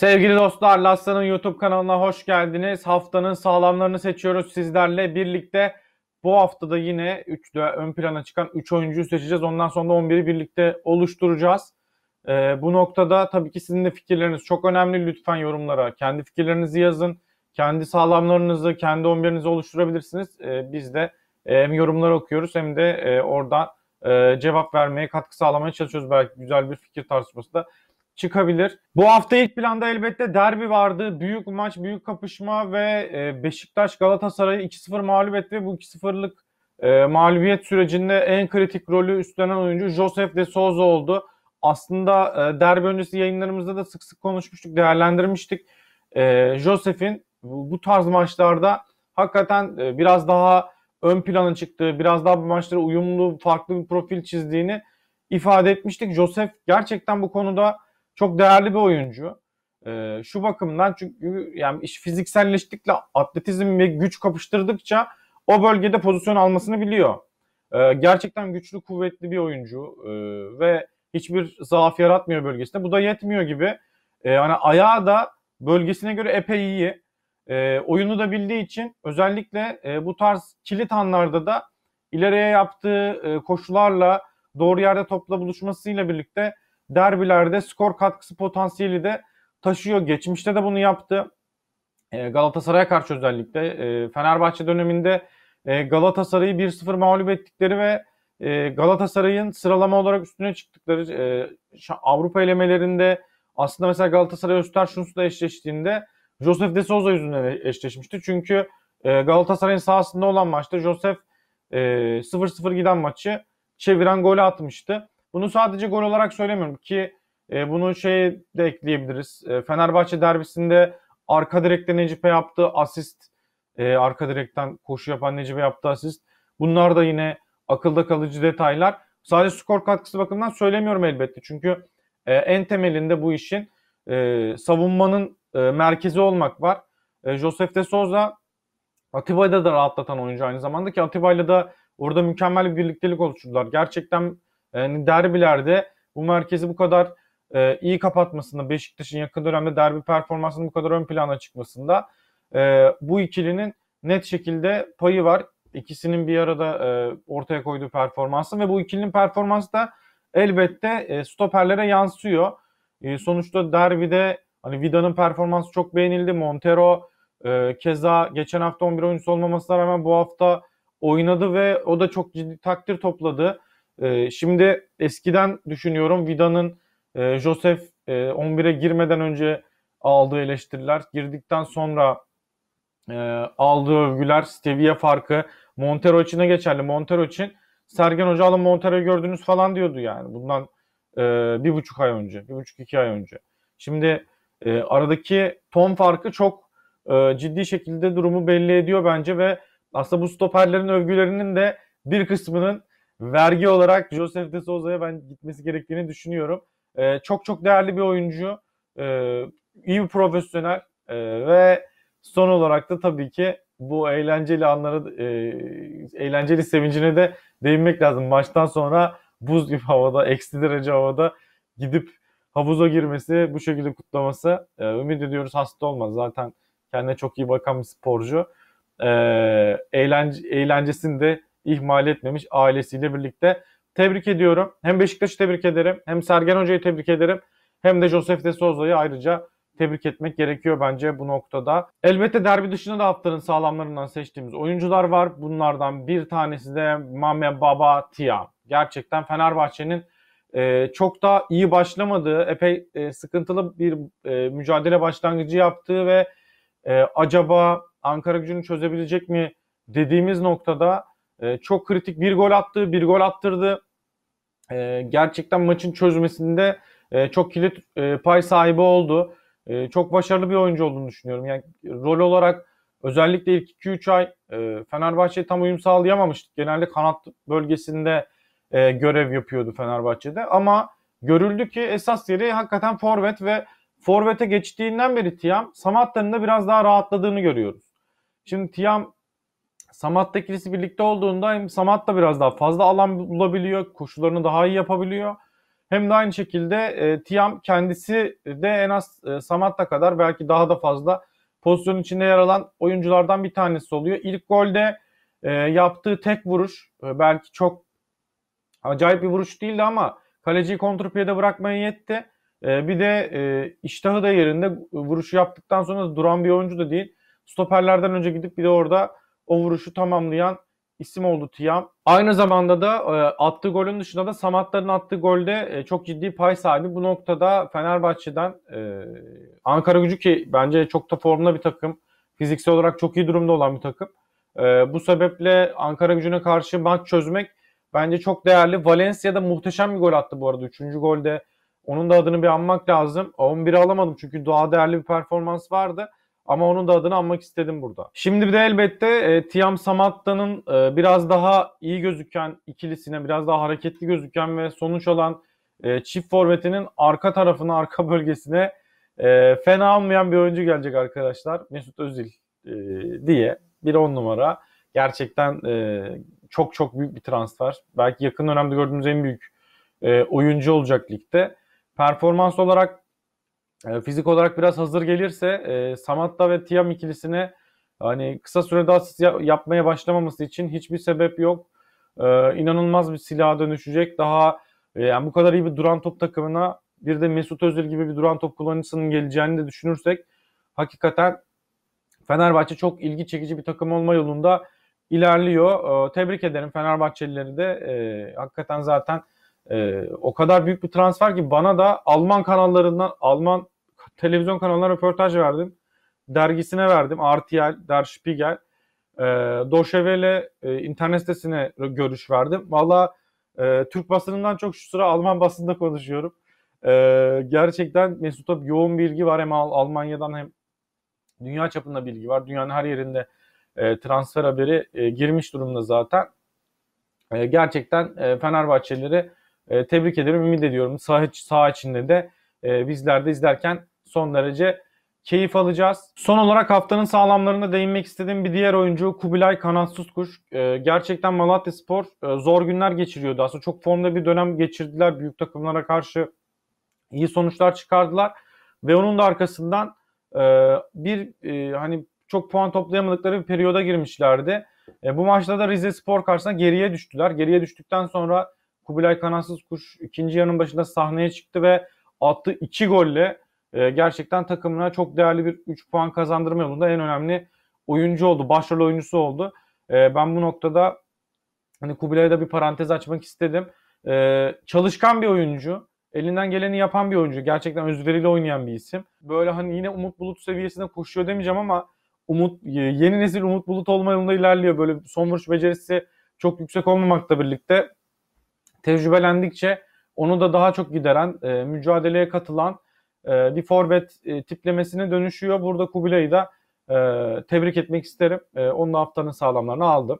Sevgili dostlar, Lassa'nın YouTube kanalına hoş geldiniz. Haftanın sağlamlarını seçiyoruz sizlerle birlikte. Bu haftada yine 3'de ön plana çıkan 3 oyuncuyu seçeceğiz. Ondan sonra da 11'i birlikte oluşturacağız. Ee, bu noktada tabii ki sizin de fikirleriniz çok önemli. Lütfen yorumlara kendi fikirlerinizi yazın. Kendi sağlamlarınızı, kendi 11'inizi oluşturabilirsiniz. Ee, biz de e, hem yorumları okuyoruz hem de e, oradan e, cevap vermeye, katkı sağlamaya çalışıyoruz. Belki güzel bir fikir tartışması da çıkabilir. Bu hafta ilk planda elbette derbi vardı. Büyük maç, büyük kapışma ve e, Beşiktaş Galatasaray'ı 2-0 mağlup etti ve bu 2-0'lık e, mağlubiyet sürecinde en kritik rolü üstlenen oyuncu Josef de Souza oldu. Aslında e, derbi öncesi yayınlarımızda da sık sık konuşmuştuk, değerlendirmiştik. E, Josef'in bu, tarz maçlarda hakikaten e, biraz daha ön plana çıktığı, biraz daha bu maçlara uyumlu, farklı bir profil çizdiğini ifade etmiştik. Josef gerçekten bu konuda çok değerli bir oyuncu. Ee, şu bakımdan çünkü yani iş fizikselleştikle atletizm ve güç kapıştırdıkça o bölgede pozisyon almasını biliyor. Ee, gerçekten güçlü, kuvvetli bir oyuncu ee, ve hiçbir zaaf yaratmıyor bölgesinde. Bu da yetmiyor gibi. Ee, hani ayağı da bölgesine göre epey iyi. Ee, oyunu da bildiği için özellikle e, bu tarz kilit anlarda da ileriye yaptığı e, koşularla doğru yerde topla buluşmasıyla birlikte derbilerde skor katkısı potansiyeli de taşıyor. Geçmişte de bunu yaptı. E, Galatasaray'a karşı özellikle e, Fenerbahçe döneminde e, Galatasaray'ı 1-0 mağlup ettikleri ve Galatasaray'ın sıralama olarak üstüne çıktıkları Avrupa elemelerinde aslında mesela Galatasaray Östersunds'la eşleştiğinde Josef de Souza yüzünden eşleşmişti. Çünkü Galatasaray'ın sahasında olan maçta Josef 0-0 giden maçı çeviren golü atmıştı. Bunu sadece gol olarak söylemiyorum ki e, bunu şey de ekleyebiliriz. E, Fenerbahçe derbisinde arka direkte Necipe yaptığı asist, e, arka direkten koşu yapan Necipe yaptığı asist. Bunlar da yine akılda kalıcı detaylar. Sadece skor katkısı bakımından söylemiyorum elbette. Çünkü e, en temelinde bu işin e, savunmanın e, merkezi olmak var. E, Josef de Souza Atiba'yı da rahatlatan oyuncu aynı zamanda ki Atiba'yla da orada mükemmel bir birliktelik oluşturdular. Gerçekten yani derbilerde bu merkezi bu kadar e, iyi kapatmasında Beşiktaş'ın yakın dönemde derbi performansının bu kadar ön plana çıkmasında e, bu ikilinin net şekilde payı var. İkisinin bir arada e, ortaya koyduğu performansı ve bu ikilinin performansı da elbette e, stoperlere yansıyor. E, sonuçta derbide hani Vida'nın performansı çok beğenildi. Montero e, keza geçen hafta 11 oyuncusu olmamasına rağmen bu hafta oynadı ve o da çok ciddi takdir topladı. E, şimdi eskiden düşünüyorum Vida'nın e, Josef e, 11'e girmeden önce aldığı eleştiriler, girdikten sonra e, aldığı övgüler, seviye farkı Montero için de geçerli. Montero için Sergen Hoca alın Montero'yu gördünüz falan diyordu yani. Bundan e, bir buçuk ay önce, bir buçuk iki ay önce. Şimdi e, aradaki ton farkı çok e, ciddi şekilde durumu belli ediyor bence ve aslında bu stoperlerin övgülerinin de bir kısmının vergi olarak Joseph de Souza'ya ben gitmesi gerektiğini düşünüyorum. E, çok çok değerli bir oyuncu. E, iyi bir profesyonel e, ve son olarak da tabii ki bu eğlenceli anları, e, eğlenceli sevincine de değinmek lazım. Maçtan sonra buz gibi havada, eksi derece havada gidip havuza girmesi, bu şekilde kutlaması. E, ümit ediyoruz hasta olmaz. Zaten kendine çok iyi bakan bir sporcu. E, eğlence, eğlencesini de ihmal etmemiş ailesiyle birlikte. Tebrik ediyorum. Hem Beşiktaş'ı tebrik ederim, hem Sergen Hoca'yı tebrik ederim, hem de Josef de Souza'yı ayrıca tebrik etmek gerekiyor bence bu noktada. Elbette derbi dışında da haftanın sağlamlarından seçtiğimiz oyuncular var. Bunlardan bir tanesi de Mame Baba Tia. Gerçekten Fenerbahçe'nin e, çok da iyi başlamadığı, epey e, sıkıntılı bir e, mücadele başlangıcı yaptığı ve acaba Ankara gücünü çözebilecek mi dediğimiz noktada e, çok kritik bir gol attı, bir gol attırdı. E, gerçekten maçın çözmesinde e, çok kilit e, pay sahibi oldu. E, çok başarılı bir oyuncu olduğunu düşünüyorum. Yani rol olarak özellikle ilk 2-3 ay e, Fenerbahçe'ye tam uyum sağlayamamıştık. Genelde kanat bölgesinde görev yapıyordu Fenerbahçe'de. Ama görüldü ki esas yeri hakikaten forvet ve forvete geçtiğinden beri Tiam Samatta'nın da biraz daha rahatladığını görüyoruz. Şimdi Tiam Samat'ta ikilisi birlikte olduğunda hem Samat da biraz daha fazla alan bulabiliyor. Koşularını daha iyi yapabiliyor. Hem de aynı şekilde e, Tiam kendisi de en az e, Samatta kadar belki daha da fazla pozisyonun içinde yer alan oyunculardan bir tanesi oluyor. İlk golde e, yaptığı tek vuruş e, belki çok acayip bir vuruş değildi ama kaleciyi kontrpiyede bırakmaya yetti. E, bir de e, iştahı da yerinde vuruşu yaptıktan sonra duran bir oyuncu da değil. Stoperlerden önce gidip bir de orada o vuruşu tamamlayan isim oldu Tiam. Aynı zamanda da e, attığı golün dışında da Samatta'nın attığı golde e, çok ciddi pay sahibi. Bu noktada Fenerbahçe'den e, Ankara gücü ki bence çok da formda bir takım. Fiziksel olarak çok iyi durumda olan bir takım. E, bu sebeple Ankara gücüne karşı maç çözmek bence çok değerli. Valencia'da muhteşem bir gol attı bu arada. Üçüncü golde onun da adını bir anmak lazım. 11'i alamadım çünkü daha değerli bir performans vardı. Ama onun da adını anmak istedim burada. Şimdi bir de elbette e, Tiam Samatta'nın e, biraz daha iyi gözüken ikilisine, biraz daha hareketli gözüken ve sonuç alan e, çift forvetinin arka tarafına, arka bölgesine e, fena olmayan bir oyuncu gelecek arkadaşlar. Mesut Özil e, diye bir on numara. Gerçekten e, çok çok büyük bir transfer. Belki yakın dönemde gördüğümüz en büyük e, oyuncu olacak ligde. Performans olarak e, fizik olarak biraz hazır gelirse e, Samatta ve Tiam ikilisine hani kısa sürede asist yapmaya başlamaması için hiçbir sebep yok. E, inanılmaz bir silaha dönüşecek. Daha e, yani bu kadar iyi bir duran top takımına bir de Mesut Özil gibi bir duran top kullanıcısının geleceğini de düşünürsek hakikaten Fenerbahçe çok ilgi çekici bir takım olma yolunda ilerliyor. E, tebrik ederim Fenerbahçelileri de. E, hakikaten zaten e, o kadar büyük bir transfer ki bana da Alman kanallarından, Alman televizyon kanalına röportaj verdim. Dergisine verdim. RTL, Der Spiegel. E, Doşevele e, internet sitesine görüş verdim. Valla e, Türk basınından çok şu sıra Alman basında konuşuyorum. E, gerçekten Mesut'a yoğun bilgi var. Hem Almanya'dan hem dünya çapında bilgi var. Dünyanın her yerinde e, transfer haberi e, girmiş durumda zaten. E, gerçekten e, Fenerbahçelileri e, tebrik ederim, ümit ediyorum. Sağ, sağ içinde de e, bizler de izlerken son derece keyif alacağız. Son olarak haftanın sağlamlarına değinmek istediğim bir diğer oyuncu Kubilay Kanatsız Kuş. E, gerçekten Malatya Spor e, zor günler geçiriyordu. Aslında çok formda bir dönem geçirdiler. Büyük takımlara karşı iyi sonuçlar çıkardılar. Ve onun da arkasından e, bir e, hani çok puan toplayamadıkları bir periyoda girmişlerdi. E, bu maçta da Rize Spor karşısında geriye düştüler. Geriye düştükten sonra Kubilay Kanatsız Kuş ikinci yarının başında sahneye çıktı ve attığı iki golle e, gerçekten takımına çok değerli bir 3 puan kazandırma yolunda en önemli oyuncu oldu. Başrol oyuncusu oldu. E, ben bu noktada hani Kubilay'a da bir parantez açmak istedim. E, çalışkan bir oyuncu. Elinden geleni yapan bir oyuncu. Gerçekten özveriyle oynayan bir isim. Böyle hani yine Umut Bulut seviyesinde koşuyor demeyeceğim ama Umut yeni nesil Umut Bulut olma yolunda ilerliyor. Böyle son vuruş becerisi çok yüksek olmamakla birlikte tecrübelendikçe onu da daha çok gideren, e, mücadeleye katılan e, bir forvet e, tiplemesine dönüşüyor. Burada Kubilay'ı da e, tebrik etmek isterim. E, onun haftanın sağlamlarını aldım.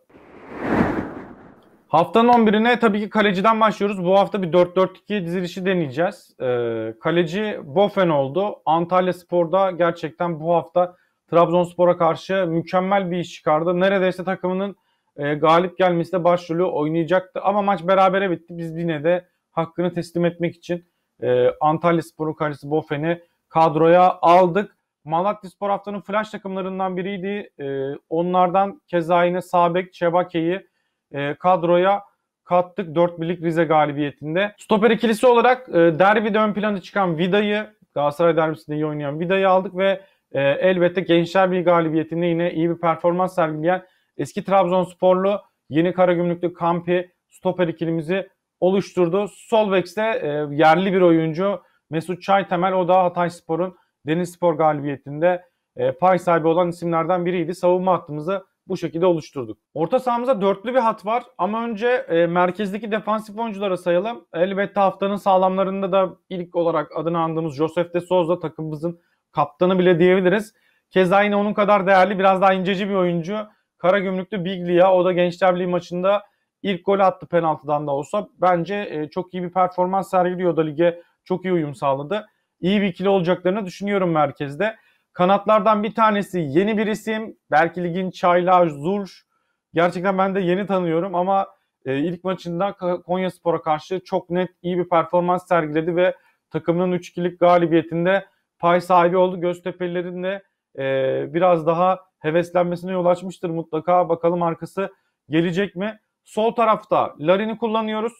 Haftanın 11'ine tabii ki kaleciden başlıyoruz. Bu hafta bir 4-4-2 dizilişi deneyeceğiz. Ee, kaleci Bofen oldu. Antalya Spor'da gerçekten bu hafta Trabzonspor'a karşı mükemmel bir iş çıkardı. Neredeyse takımının e, galip gelmesi de başrolü oynayacaktı. Ama maç berabere bitti. Biz yine de hakkını teslim etmek için e, Antalya Spor'un kalecisi Bofen'i kadroya aldık. Malatya Spor haftanın flash takımlarından biriydi. E, onlardan keza yine Sabek Çebake'yi e, kadroya kattık 4 birlik Rize galibiyetinde. Stoper ikilisi olarak e, derbide ön plana çıkan Vida'yı Galatasaray derbisinde iyi oynayan Vida'yı aldık ve e, elbette Gençler bir galibiyetinde yine iyi bir performans sergileyen eski Trabzonsporlu yeni Karagümrüklü Kampi stoper ikilimizi oluşturdu. Sol bekste e, yerli bir oyuncu Mesut Çaytemel o da Hatay Spor'un Deniz Spor galibiyetinde e, pay sahibi olan isimlerden biriydi. Savunma hattımızı bu şekilde oluşturduk. Orta sahamıza dörtlü bir hat var ama önce e, merkezdeki defansif oyunculara sayalım. Elbette haftanın sağlamlarında da ilk olarak adını andığımız Josef de Souza takımımızın kaptanı bile diyebiliriz. Keza yine onun kadar değerli biraz daha inceci bir oyuncu. Karagümrüklü Biglia o da Gençler Birliği maçında ilk gol attı penaltıdan da olsa. Bence e, çok iyi bir performans sergiliyor da lige çok iyi uyum sağladı. İyi bir ikili olacaklarını düşünüyorum merkezde. Kanatlardan bir tanesi yeni bir isim. Belki ligin çaylağı Zulş. Gerçekten ben de yeni tanıyorum ama e, ilk maçında Ka- Konyaspor'a karşı çok net iyi bir performans sergiledi ve takımının 3-2'lik galibiyetinde pay sahibi oldu. Göztepe'lilerin de e, biraz daha heveslenmesine yol açmıştır mutlaka. Bakalım arkası gelecek mi? Sol tarafta Larin'i kullanıyoruz.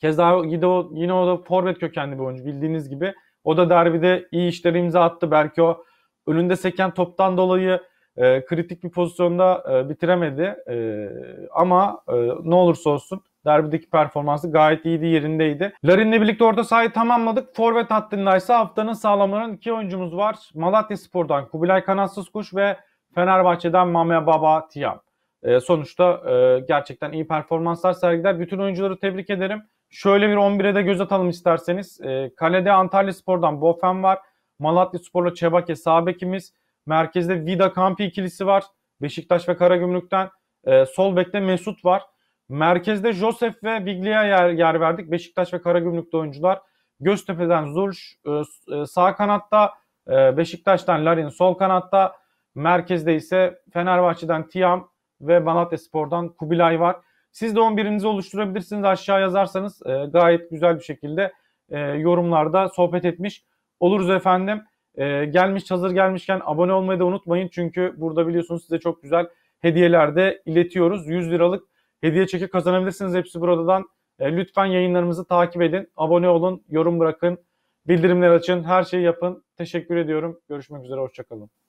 Keza yine o, yine o da forvet kökenli bir oyuncu bildiğiniz gibi. O da derbide iyi işlere imza attı. Belki o önünde seken toptan dolayı e, kritik bir pozisyonda e, bitiremedi. E, ama e, ne olursa olsun derbideki performansı gayet iyiydi, yerindeydi. Larin'le birlikte orta sahayı tamamladık. Forvet hattında ise haftanın sağlamlanan iki oyuncumuz var. Malatya Spor'dan Kubilay Kanatsız Kuş ve Fenerbahçe'den Mame Baba Tiam. E, sonuçta e, gerçekten iyi performanslar sergiler. Bütün oyuncuları tebrik ederim. Şöyle bir 11'e de göz atalım isterseniz. E, kalede Antalya Spor'dan Bofen var. Malatya Spor'la Çebake sağ bekimiz. Merkezde Vida Kampi ikilisi var. Beşiktaş ve Karagümrük'ten. E, sol bekte Mesut var. Merkezde Josef ve Biglia yer, yer verdik. Beşiktaş ve Karagümrük'te oyuncular. Göztepe'den Zurş, e, sağ kanatta Beşiktaş'tan Larin sol kanatta. Merkezde ise Fenerbahçe'den Tiam ve Malatya Spor'dan Kubilay var. Siz de 11'inizi oluşturabilirsiniz. Aşağı yazarsanız e, gayet güzel bir şekilde e, yorumlarda sohbet etmiş oluruz efendim. E, gelmiş hazır gelmişken abone olmayı da unutmayın. Çünkü burada biliyorsunuz size çok güzel hediyeler de iletiyoruz. 100 liralık hediye çeki kazanabilirsiniz hepsi buradan. E, lütfen yayınlarımızı takip edin. Abone olun, yorum bırakın, bildirimler açın, her şeyi yapın. Teşekkür ediyorum. Görüşmek üzere, hoşçakalın.